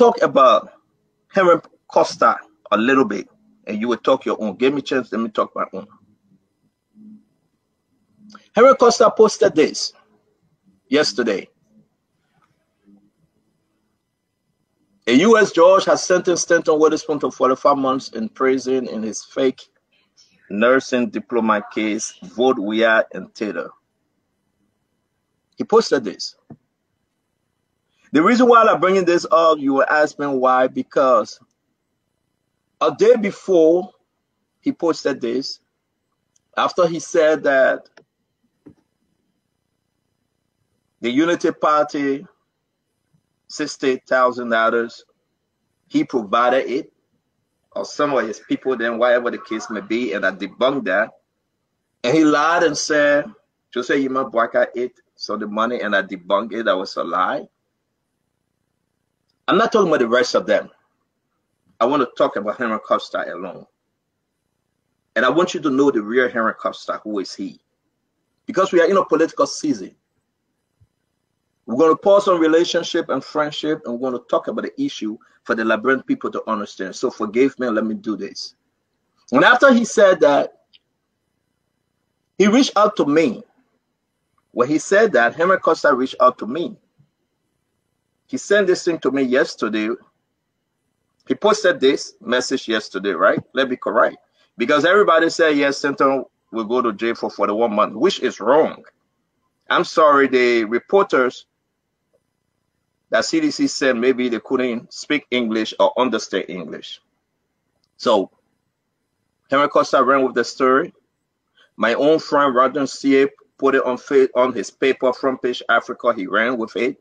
talk about Henry Costa a little bit, and you will talk your own. Give me chance, let me talk my own. Henry Costa posted this yesterday. A U.S. judge has sentenced Stanton Witherspoon to 45 months in prison in his fake nursing diploma case, Vote Weah and Taylor. He posted this. The reason why I'm bringing this up, you will ask me why, because a day before he posted this, after he said that the Unity Party, $68,000, he provided it, or some of his people, then whatever the case may be, and I debunked that. And he lied and said, Joseph Nyuma Boakai it, so the money, and I debunked it, that was a lie. I'm not talking about the rest of them. I want to talk about Henry Costa alone. And I want you to know the real Henry Costa. Who is he? Because we are in a political season. We're going to pause on relationship and friendship, and we're going to talk about the issue for the Liberian people to understand. So forgive me let me do this. And after he said that, he reached out to me. When he said that, Henry Costa reached out to me. He sent this thing to me yesterday. He posted this message yesterday, right? Let me correct. Because everybody said, yes, Stanton will go to jail for 41 months, which is wrong. I'm sorry, the reporters that CDC said maybe they couldn't speak English or understand English. So Henry Costa ran with the story. My own friend Rodney Sieh put it on on his paper, Front Page Africa. He ran with it.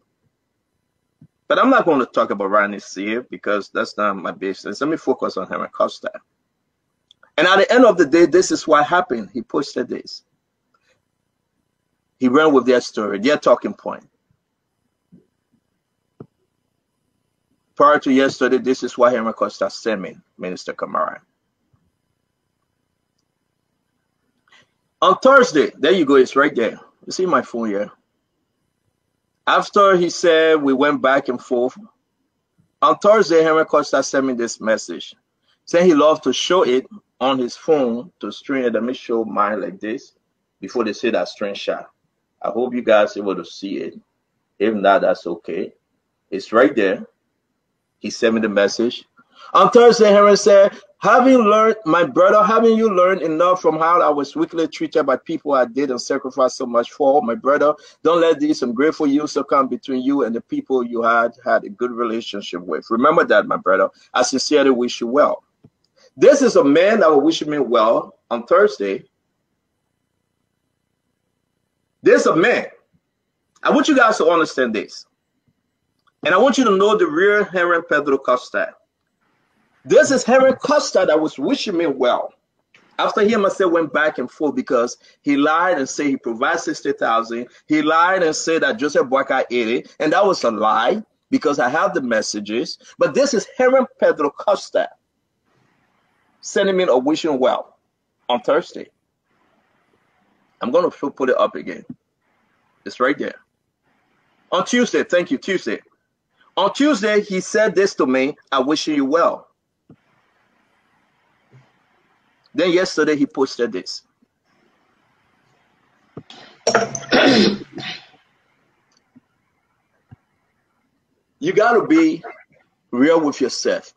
But I'm not going to talk about Ronnie Sieh because that's not my business. Let me focus on Henry Costa. And at the end of the day, this is what happened. He posted this. He ran with their story, their talking point. Prior to yesterday, this is what Henry Costa sent me, Minister Kamara. On Thursday, there you go, it's right there. You see my phone here. After he said we went back and forth, on Thursday, Henry Costa sent me this message saying he loved to show it on his phone to stream it. Let me show mine like this before they say that screenshot. I hope you guys able to see it. If not, that's okay. It's right there. He sent me the message. On Thursday, Henry said, Having learned, my brother, having you learned enough from how I was weakly treated by people I did and sacrificed so much for, my brother, don't let these ungrateful years come between you and the people you had had a good relationship with. Remember that, my brother. I sincerely wish you well. This is a man that will wish me well on Thursday. This is a man. I want you guys to understand this. And I want you to know the real Henry Pedro Costa. This is Henry Costa that was wishing me well. After him, I said went back and forth because he lied and said he provided 60,000. He lied and said that Joseph Boakai ate it. And that was a lie because I have the messages. But this is Henry Pedro Costa sending me a wishing well on Thursday. I'm going to put it up again. It's right there. On Tuesday, thank you, Tuesday. On Tuesday, he said this to me I wish you well. Then yesterday, he posted this. you got to be real with yourself.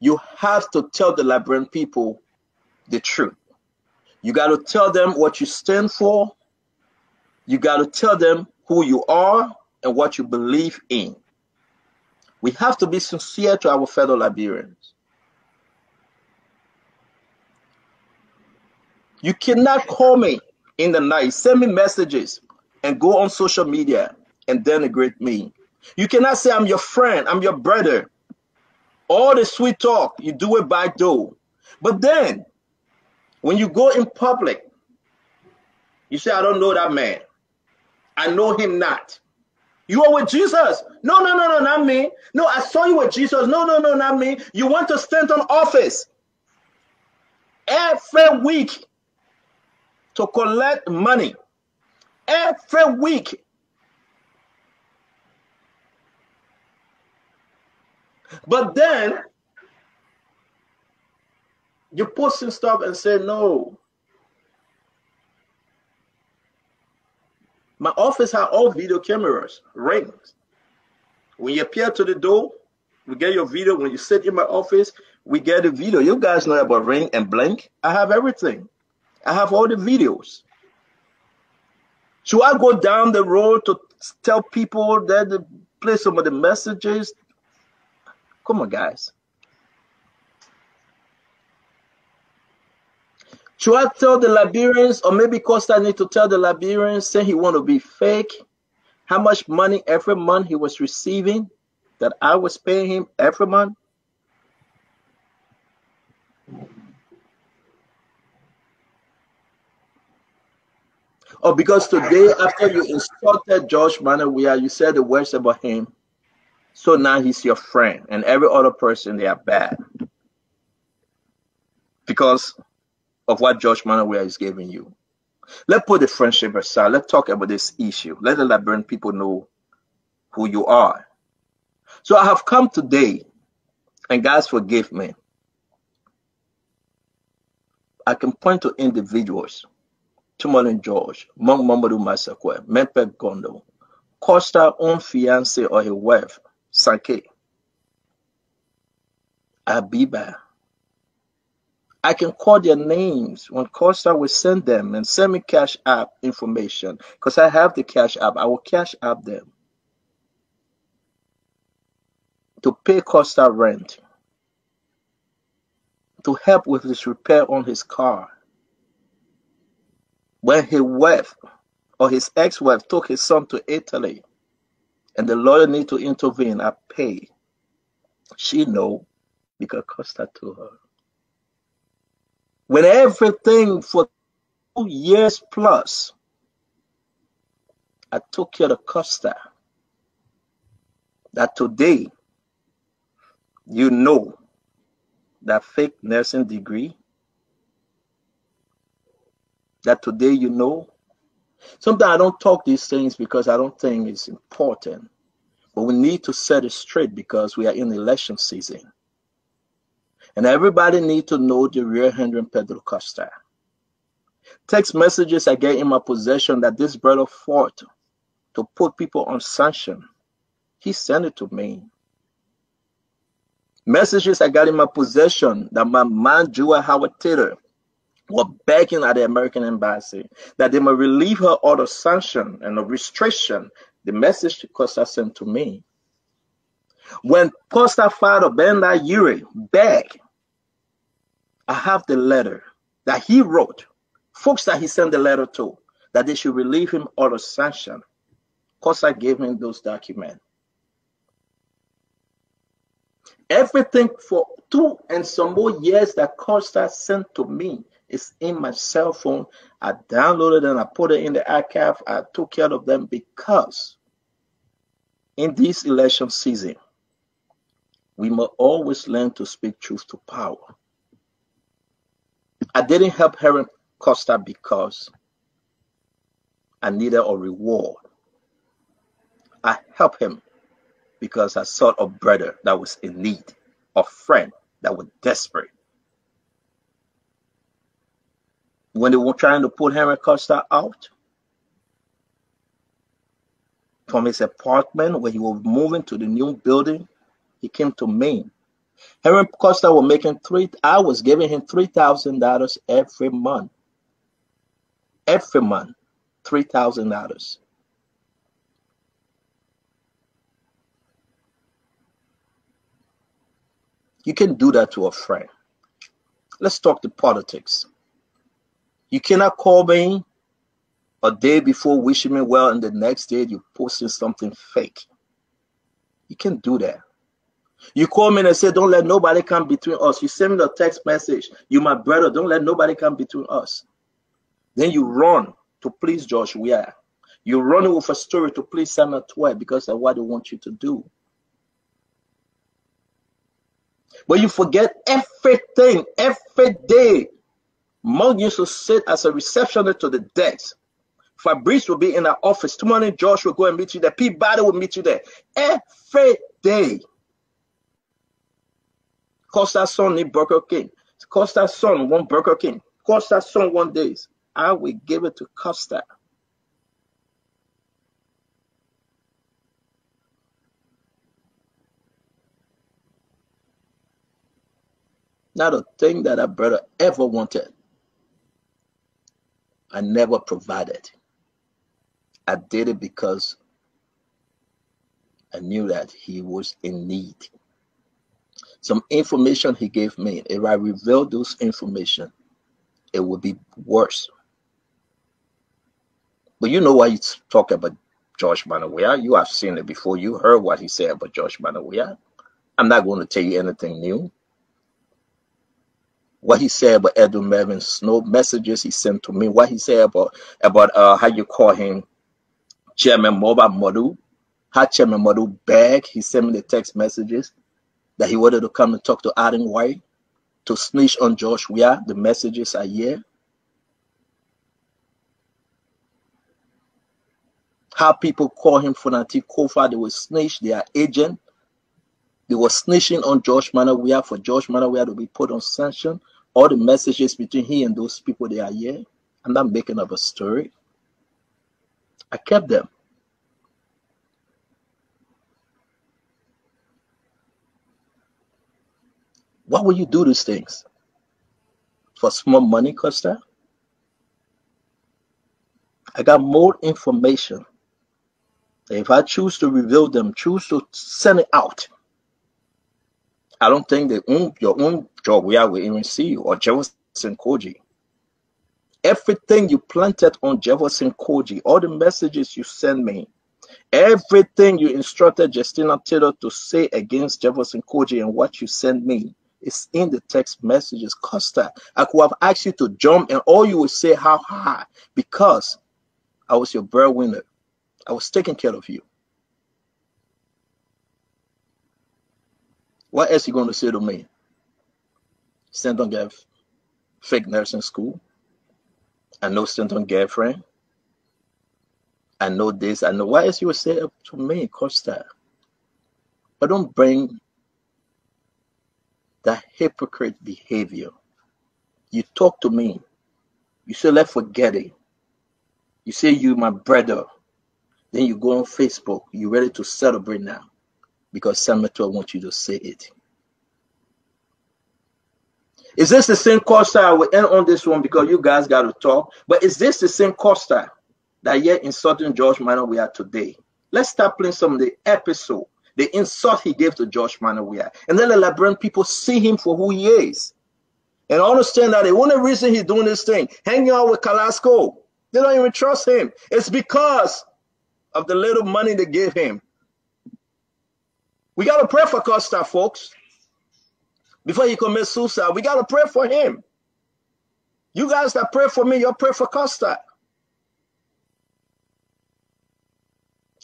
You have to tell the Liberian people the truth. You got to tell them what you stand for. You got to tell them who you are and what you believe in. We have to be sincere to our fellow Liberians. You cannot call me in the night, send me messages, and go on social media and denigrate me. You cannot say I'm your friend, I'm your brother. All the sweet talk, you do it by door. But then, when you go in public, you say, I don't know that man. I know him not. You are with Jesus. No, no, no, no, not me. No, I saw you with Jesus. No, no, no, not me. You want to stand on office every week to collect money. Every week. But then you posting stuff and say no. My office had all video cameras, rings. When you appear to the door, we get your video. When you sit in my office, we get the video. You guys know about ring and blink. I have everything. I have all the videos. Should I go down the road to tell people that to play some of the messages? Come on, guys. Should I tell the Liberians, or maybe Costa need to tell the Liberians, saying he want to be fake? How much money every month he was receiving that I was paying him every month? Oh, because today, after you insulted George Manneh Weah, you said the worst about him. So now he's your friend, and every other person they are bad because of what George Manneh Weah is giving you. Let's put the friendship aside. Let's talk about this issue. Let the Liberian people know who you are. So I have come today, and guys, forgive me. I can point to individuals Tumalin George, Mong Mamadou Masakwe, Mempe Gondo, Costa own fiance or his wife, Sanke, Abiba. I can call their names when Costa will send them and send me cash app information because I have the cash app. I will cash app them to pay Costa rent, to help with his repair on his car when his wife or his ex-wife took his son to Italy and the lawyer need to intervene, I pay. She know because Costa to her. When everything for two years plus, I took care of Costa. That today, you know that fake nursing degree that today you know. Sometimes I don't talk these things because I don't think it's important. But we need to set it straight because we are in election season. And everybody need to know the real Henry Pedro Costa. Text messages I get in my possession that this brother fought to put people on sanction. He sent it to me. Messages I got in my possession that my man Jewel Howard Taylor were begging at the American embassy that they may relieve her order of sanction and of restriction. The message Costa sent to me. When Costa father Benda Yuri back, I have the letter that he wrote, folks that he sent the letter to, that they should relieve him order of sanction. Costa gave him those documents. Everything for two and some more years that Costa sent to me it's in my cell phone. I downloaded and I put it in the archive. I took care of them because in this election season, we must always learn to speak truth to power. I didn't help Henry Costa because I needed a reward. I helped him because I saw a brother that was in need, a friend that was desperate. When they were trying to put Henry Costa out from his apartment when he was moving to the new building, he came to Maine. Henry Costa was making three, I was giving him $3,000 every month. Every month, $3,000. You can do that to a friend. Let's talk the politics. You cannot call me a day before wishing me well, and the next day you're posting something fake. You can't do that. You call me and say, Don't let nobody come between us. You send me a text message, You my brother, don't let nobody come between us. Then you run to please Josh Weah. You run with a story to please Samuel Tweah because of what they want you to do. But you forget everything every day Mug used to sit as a receptionist to the desk. Fabrice will be in our office. Tomorrow, Josh will go and meet you there. Peabody will meet you there every day. Costa's son need Burger King. Costa's son want Burger King. Costa's son want this. I will give it to Costa. Not a thing that a brother ever wanted. I never provided. I did it because I knew that he was in need. Some information he gave me, if I reveal those information, it would be worse. But you know why you talk about George Manneh Weah. You have seen it before. You heard what he said about George Manneh Weah. I'm not going to tell you anything new what he said about Edwin Melvin Snowe messages he sent to me, what he said about about uh how you call him Chairman Mulbah Morlu, how Chairman Morlu beg, he sent me the text messages that he wanted to come and talk to Adam White to snitch on George Weah. The messages are here. How people call him Fonati Koffa, they will snitch their agent they were snitching on George Manneh Weah for George Manneh Weah to be put on sanction. All the messages between he and those people they are here. I'm not making up a story. I kept them. Why would you do these things? For small money, Costa? I got more information. If I choose to reveal them, choose to send it out, I don't think that own, your own job we will even see you or Jefferson Koijee. Everything you planted on Jefferson Koijee, all the messages you send me, everything you instructed Justina Taylor to say against Jefferson Koijee and what you send me is in the text messages. Costa, I could have asked you to jump and all you would say how high because I was your breadwinner. I was taking care of you. What else you going to say to me? Stanton get fake nursing school. I know Stanton girlfriend. I know this. I know what else you would say to me, Costa. But don't bring that hypocrite behavior. You talk to me. You say, let's forget it. You say you my brother. Then you go on Facebook. You ready to celebrate now because Samuel wants you to say it. Is this the same Costa? I will end on this one because you guys got to talk. But is this the same Costa that yet insulting George Manneh Weah today? Let's start playing some of the episode, the insult he gave to George Manneh Weah, and then the Liberian people see him for who he is. And understand that the only reason he's doing this thing, hanging out with Calasco, they don't even trust him. It's because of the little money they gave him. We got to pray for Costa, folks. Before he commits suicide, we got to pray for him. You guys that pray for me, you pray for Costa.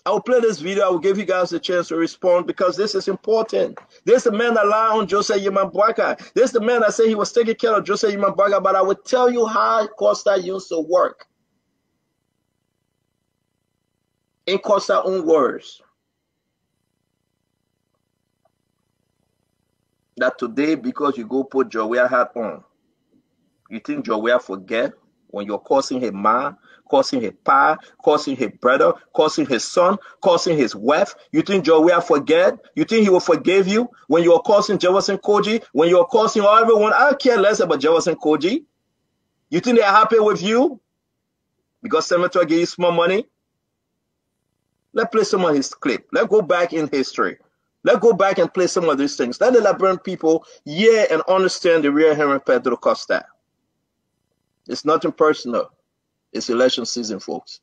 I will play this video. I will give you guys a chance to respond because this is important. This is the man that lied on Joseph Nyuma Boakai. This is the man that said he was taking care of Joseph Nyuma Boakai, but I will tell you how Costa used to work. In Costa's own words. That today because you go put your wear hat on, you think your wear forget when you're causing his man, causing his pa, causing his brother, causing his son, causing his wife. You think your wear forget? You think he will forgive you when you're causing Jefferson Koijee, when you're causing everyone? I care less about Jefferson Koijee. You think they're happy with you because Senator gave you small money? Let's play some of his clip. Let's go back in history. Let's go back and play some of these things. Let the Liberian people hear and understand the real Henry Pedro Costa. It's nothing personal. It's election season, folks.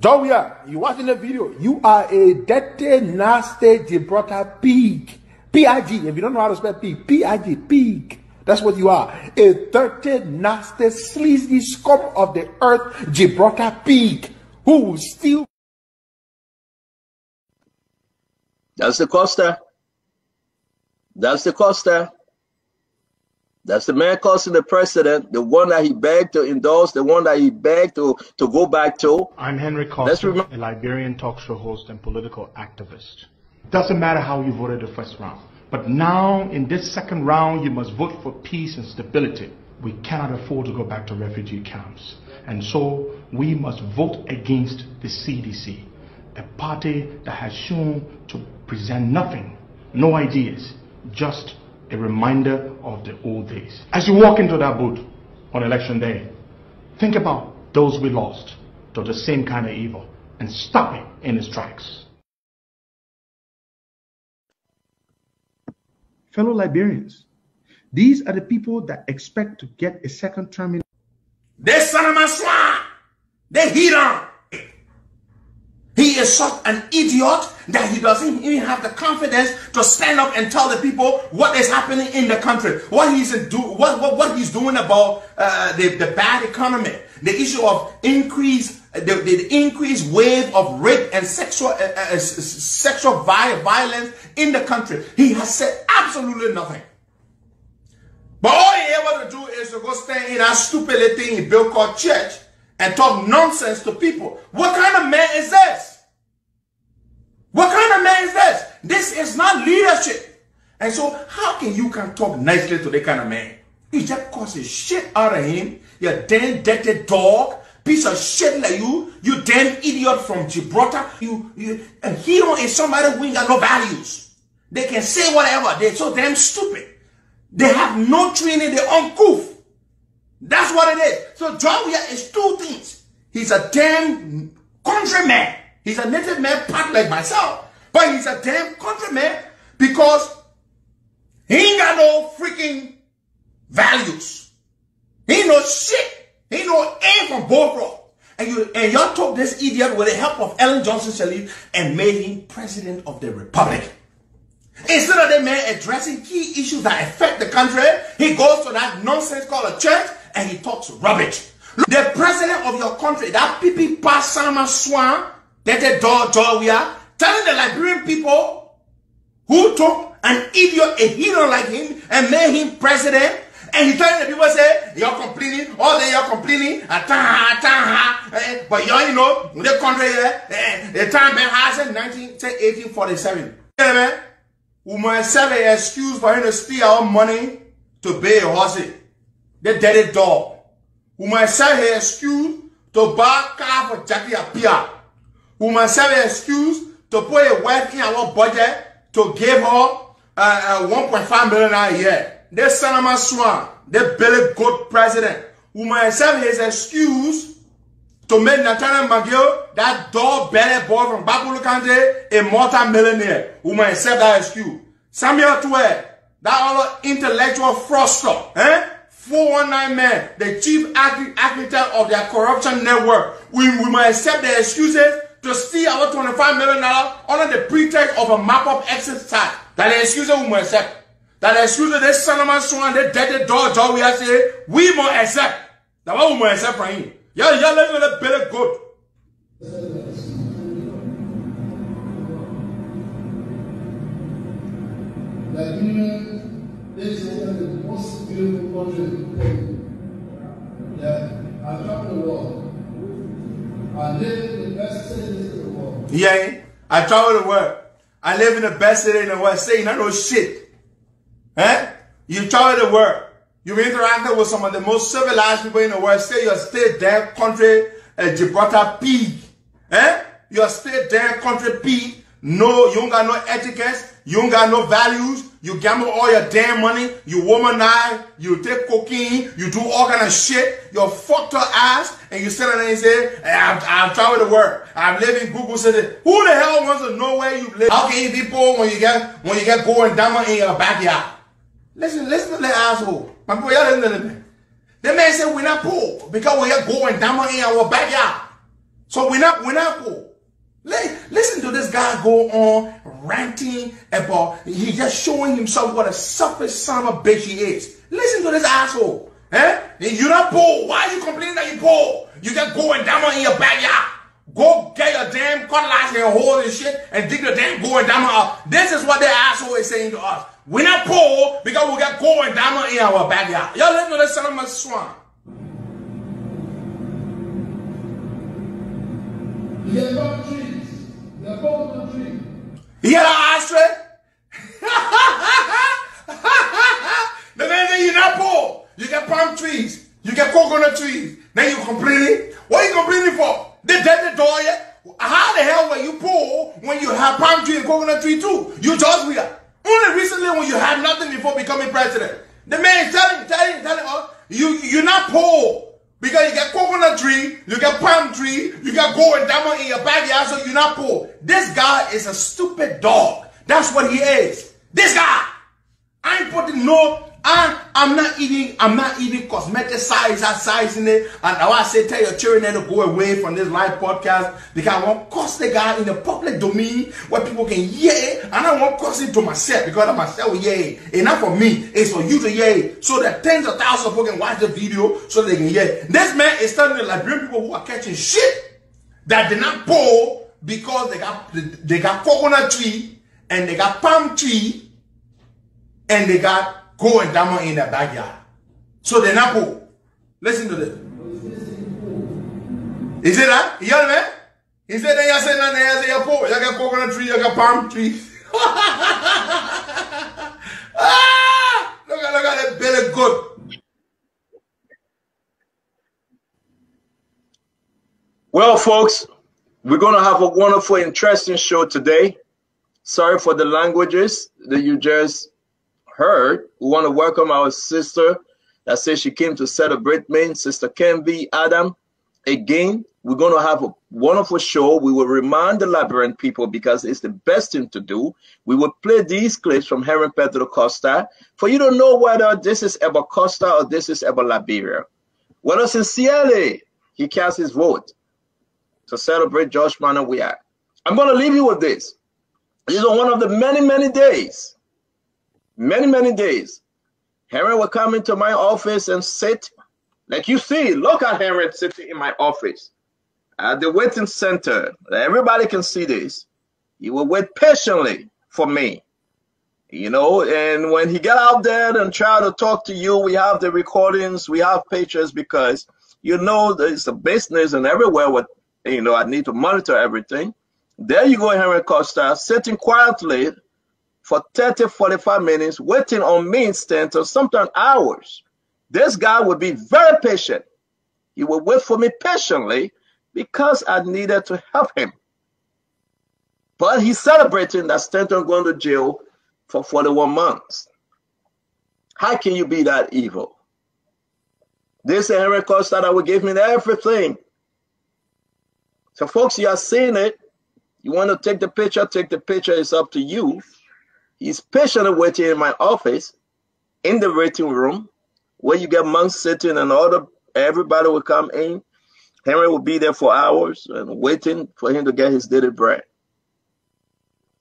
Joya, you watching the video? You are a dirty, nasty Gibraltar pig. P-I-G. If you don't know how to spell pig, P-I-G, pig. That's what you are. A dirty, nasty, sleazy scum of the earth, Gibraltar pig, who will steal. That's the Costa. That's the Costa. That's the man causing the president, the one that he begged to endorse, the one that he begged to, to go back to. I'm Henry Costa, a Liberian talk show host and political activist. Doesn't matter how you voted the first round. But now, in this second round, you must vote for peace and stability. We cannot afford to go back to refugee camps. And so, we must vote against the CDC, a party that has shown to present nothing, no ideas, just a reminder of the old days. As you walk into that booth on election day, think about those we lost to the same kind of evil and stop it in its tracks. Fellow Liberians, these are the people that expect to get a second term in. They son of my swine, they heat on. He is such an idiot that he doesn't even have the confidence to stand up and tell the people what is happening in the country, what he's do, what, what, what he's doing about uh, the, the bad economy, the issue of increase, the, the increased wave of rape and sexual uh, uh, sexual violence in the country. He has said absolutely nothing. But all he able to do is to go stand in that stupid little thing he built called church and talk nonsense to people. What kind of man is this? What kind of man is this? This is not leadership. And so how can you can talk nicely to that kind of man? You just causes shit out of him. You damn dirty dog, piece of shit like you, you damn idiot from Gibraltar. You, you, and he don't is somebody who ain't got no values. They can say whatever. They're so damn stupid. They have no training. They're uncouth. That's what it is. So John is two things. He's a damn countryman. He's a native man, part like myself. But he's a damn countryman because he ain't got no freaking values. He ain't no shit. He ain't no aim from Bofro. And you and y'all took this idiot with the help of Ellen Johnson Sirleaf and made him president of the republic. Instead of that man addressing key issues that affect the country, he goes to that nonsense called a church and he talks rubbish. The president of your country, that Pipi Passama Swan, that the door we are telling the Liberian people who took an idiot, a hero like him, and made him president. And he telling the people, say, you're complaining, all day you're complaining, ah, ah, eh, but you you know, the country, eh, the time Ben has in 19, 1847. Yeah, man. Must have an excuse for him to steal our money to pay a horse. The dirty dog. We must have an excuse to buy car for Jackie Appiah. We must have an excuse to put a wife in our budget to give her uh, uh, 1.5 million a year. Of my swan, the Billy Goat president, who have his excuse to make Nathaniel McGill, that dog belly boy from Babulu County, a multi-millionaire. Must accept that excuse. Samuel Tuer, that other intellectual fraudster, eh? 419 man, the chief architect of their corruption network. We, we must accept the excuses to steal our $25 million under the pretext of a map-up exercise. That the excuses we must accept. That the excuses this Solomon Swan, the dead dog, dog, we are saying, we must accept. That's what we must accept from him. Y'all, y'all let me better good. Nigeria is one of the most beautiful countries in the world. Yeah, I travel the world. I live in the best city in the world. Yeah, I travel the world. I live in the best city in the world. Saying I know shit. Eh? You travel the world. You've interacted with some of the most civilized people in the world. Say you're still their country, a Gibraltar pig. Eh? You're still their country pig. No, you don't got no etiquette. You don't got no values. You gamble all your damn money. You womanize. You take cocaine. You do all kind of shit. You're fucked up ass. And you sit there and say, hey, I've, I've traveled the world. I've lived in Google City. Who the hell wants to know where you live? How can you be poor when you get, when you get going down in your backyard? Listen, listen to that asshole. My boy, y'all listen to me. The man said we're not poor because we are going down in our backyard. So we're not, we're not poor. Listen to this guy go on ranting about, he just showing himself what a selfish son of a bitch he is. Listen to this asshole. Eh? You're not poor. Why are you complaining that you're poor? You just going down in your backyard. Go get your damn cutlass and hole and shit and dig the damn going diamond out. This is what the asshole is saying to us. We're not poor because we got gold and diamond in our backyard. Y'all to the son of a swan. You get palm trees. You get coconut trees. You hear that ashtray? the man say you're not poor. You get palm trees. You get coconut trees. Then you complaining. What are you complaining for? They dead the door yet? How the hell were you poor when you have palm tree and coconut tree too? You just we are. Only recently when you had nothing before becoming president. The man is telling, telling, telling us you you're not poor. Because you get coconut tree, you get palm tree, you got gold and diamond in your backyard, so you're not poor. This guy is a stupid dog. That's what he is. This guy. I ain't putting no I, I'm not eating, I'm not eating cosmetic size, size in it. And now I say, tell your children to go away from this live podcast because I won't cuss the guy in the public domain where people can hear And I won't cuss it to myself because I myself yeah. And not for me, it's for you to hear So that tens of thousands of people can watch the video so they can hear. This man is telling the Liberian people who are catching shit that they not poor because they got they got coconut tree and they got palm tree and they got go and diamond in the backyard. So the Napo, listen to this. Is it that? You hear me? He said, then you say nothing, you say you're poor. Got coconut tree, you got palm tree. ah, look at, look at that belly good. Well, folks, we're going to have a wonderful, interesting show today. Sorry for the languages that you just heard. We want to welcome our sister that says she came to celebrate me, Sister Ken V. Adam. Again, we're going to have a wonderful show. We will remind the Liberian people because it's the best thing to do. We will play these clips from Henry Pedro Costa for you to know whether this is about Costa or this is about Liberia. Whether sincerely he cast his vote to celebrate Manneh Weah. I'm going to leave you with this. This is one of the many, many days many, many days. Henry will come into my office and sit, like you see, look at Henry sitting in my office at the waiting center. Everybody can see this. He will wait patiently for me. You know, and when he got out there and try to talk to you, we have the recordings, we have pictures because you know it's a business and everywhere what you know I need to monitor everything. There you go, Henry Costa, sitting quietly for 30, 45 minutes, waiting on me instead or sometimes hours. This guy would be very patient. He would wait for me patiently because I needed to help him. But he's celebrating that Stanton going to jail for 41 months. How can you be that evil? This Henry Costa that would give me everything. So, folks, you are seeing it. You want to take the picture, take the picture. It's up to you. He's patiently waiting in my office, in the waiting room, where you get monks sitting and all the everybody will come in. Henry will be there for hours and waiting for him to get his daily bread.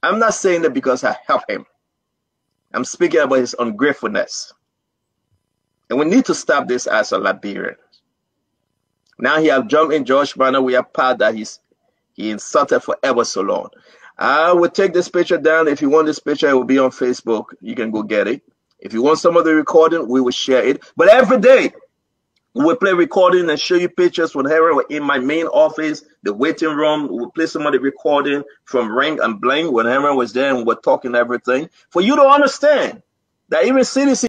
I'm not saying that because I help him. I'm speaking about his ungratefulness. And we need to stop this as a Liberian. Now he have jumped in George Manor. We are part that he's he insulted for ever so long. I will take this picture down. If you want this picture, it will be on Facebook. You can go get it. If you want some of the recording, we will share it. But every day, we will play recording and show you pictures Harry were in my main office, the waiting room. We will play some of the recording from Ring and Blink when Harry was there and we're talking everything for you to understand that even CDC